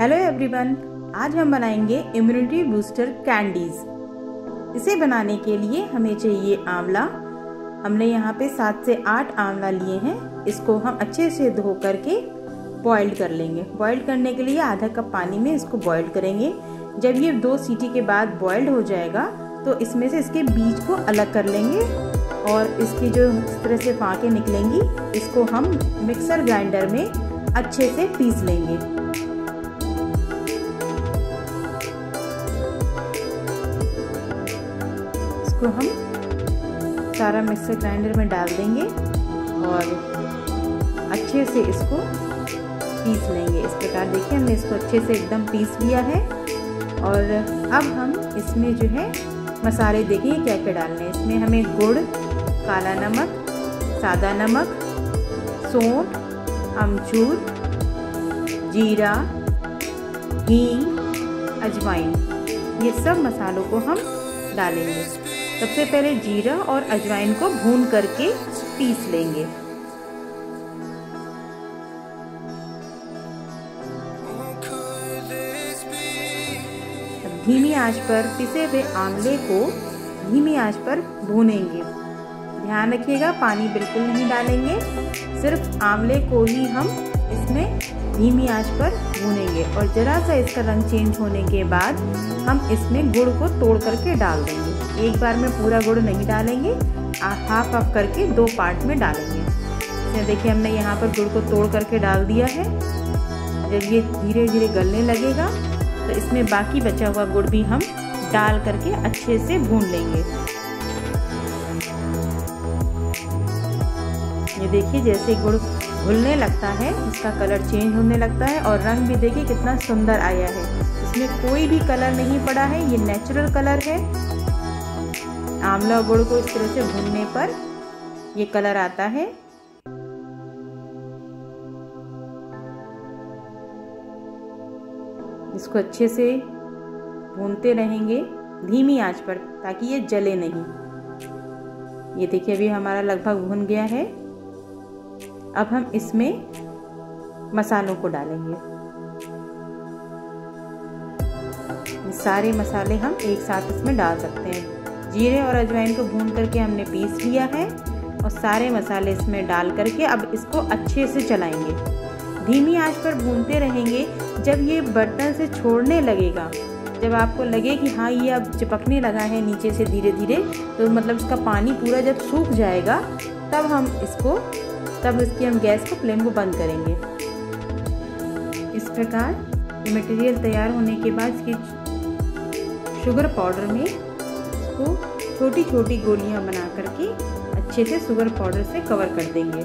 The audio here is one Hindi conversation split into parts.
हेलो एवरीवन आज हम बनाएँगे इम्यूनिटी बूस्टर कैंडीज इसे बनाने के लिए हमें चाहिए आंवला। हमने यहाँ पे सात से आठ आंवला लिए हैं। इसको हम अच्छे से धो करके बॉइल्ड कर लेंगे। बॉइल्ड करने के लिए आधा कप पानी में इसको बॉइल्ड करेंगे। जब ये दो सीटी के बाद बॉइल्ड हो जाएगा तो इसमें से इसके बीज को अलग कर लेंगे और इसकी जो इस तरह से फाँकें निकलेंगी, इसको हम मिक्सर ग्राइंडर में अच्छे से पीस लेंगे। इसको हम सारा मिक्सर ग्राइंडर में डाल देंगे और अच्छे से इसको पीस लेंगे। इस प्रकार देखिए, हमने इसको अच्छे से एकदम पीस लिया है। और अब हम इसमें जो है मसाले देखिए क्या क्या डालने हैं। इसमें हमें गुड़, काला नमक, सादा नमक, सौंठ, अमचूर, जीरा हींग अजवाइन, ये सब मसालों को हम डालेंगे। सबसे पहले जीरा और अजवाइन को भून करके पीस लेंगे। धीमी आँच पर पिसे हुए आंवले को धीमी आँच पर भूनेंगे। ध्यान रखिएगा, पानी बिल्कुल नहीं डालेंगे, सिर्फ़ आंवले को ही हम इसमें धीमी आँच पर भूनेंगे और ज़रा सा इसका रंग चेंज होने के बाद हम इसमें गुड़ को तोड़ करके डाल देंगे। एक बार में पूरा गुड़ नहीं डालेंगे हाफ़ हाफ़ करके दो पार्ट में डालेंगे। इसमें देखिए, हमने यहाँ पर गुड़ को तोड़ करके डाल दिया है। जब ये धीरे धीरे गलने लगेगा तो इसमें बाकी बचा हुआ गुड़ भी हम डाल करके अच्छे से भून लेंगे। ये देखिए, जैसे गुड़ घुलने लगता है, इसका कलर चेंज होने लगता है और रंग भी देखिए कितना सुंदर आया है। इसमें कोई भी कलर नहीं पड़ा है, ये नेचुरल कलर है। आंवला गुड़ को इस तरह से भूनने पर ये कलर आता है। इसको अच्छे से भूनते रहेंगे धीमी आँच पर ताकि ये जले नहीं। ये देखिए, अभी हमारा लगभग भून गया है। अब हम इसमें मसालों को डालेंगे। सारे मसाले हम एक साथ इसमें डाल सकते हैं। जीरे और अजवाइन को भून करके हमने पीस लिया है और सारे मसाले इसमें डाल करके अब इसको अच्छे से चलाएँगे। धीमी आँच पर भूनते रहेंगे। जब ये बर्तन से छोड़ने लगेगा, जब आपको लगे कि हाँ ये अब चिपकने लगा है नीचे से धीरे धीरे तो मतलब इसका पानी पूरा जब सूख जाएगा, तब हम इसको, तब इसकी हम गैस को फ्लेम को बंद करेंगे। इस प्रकार मटेरियल तैयार होने के बाद इसकी शुगर पाउडर में इसको छोटी छोटी गोलियाँ बना करके अच्छे से शुगर पाउडर से कवर कर देंगे।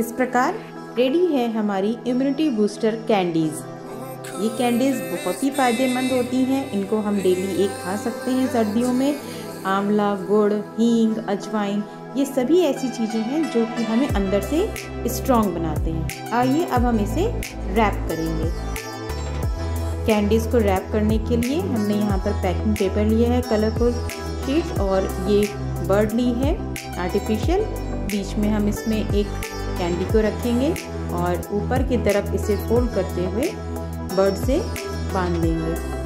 इस प्रकार रेडी है हमारी इम्यूनिटी बूस्टर कैंडीज़ ये कैंडीज़ बहुत ही फ़ायदेमंद होती हैं। इनको हम डेली एक खा सकते हैं सर्दियों में। आंवला, गुड़, हींग, अजवाइन ये सभी ऐसी चीज़ें हैं जो कि हमें अंदर से स्ट्रॉन्ग बनाते हैं। आइए अब हम इसे रैप करेंगे। कैंडीज़ को रैप करने के लिए हमने यहाँ पर पैकिंग पेपर लिया है कलरफुल शीट्स और ये बर्ड ली है आर्टिफिशियल बीच में हम इसमें एक कैंडी को रखेंगे और ऊपर की तरफ़ इसे फोल्ड करते हुए बर्ड से बाँध देंगे।